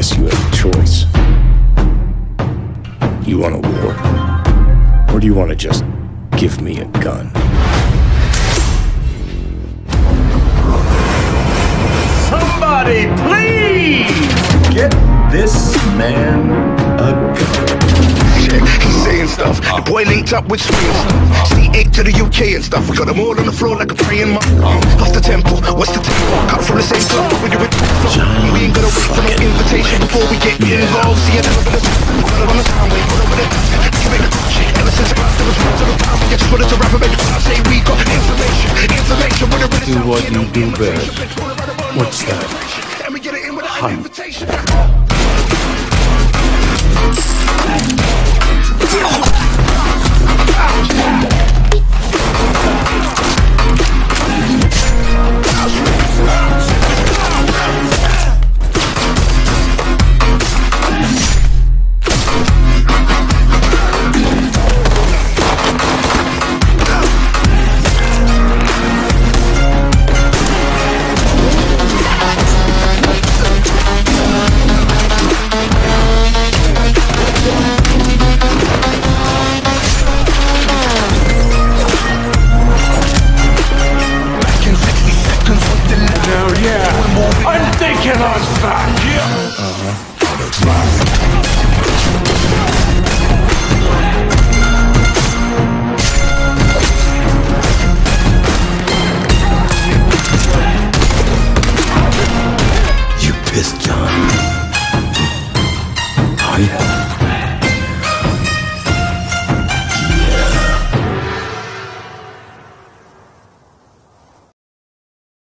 guess you have a choice. You want a war? Or do you want to just give me a gun? Somebody, please get this man a gun. He's saying stuff. The boy linked up with swing stuff. C8 to the UK and stuff. We got them all on the floor like a praying monk. Off the temple, what's the temple? Cut from the same we got information. Do what you do best. What's that? Hunt. The Now, yeah, I'm thinking on that. Yeah. drive.